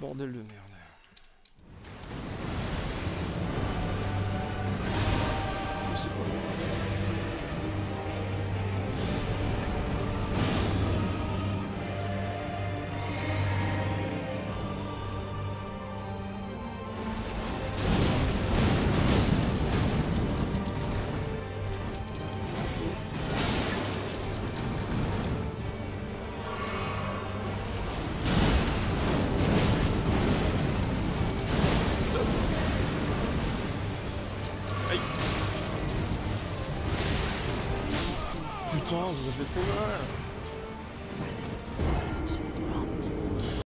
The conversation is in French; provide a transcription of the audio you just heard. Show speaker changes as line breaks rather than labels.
Bordel de merde. putain, vous avez fait trop mal.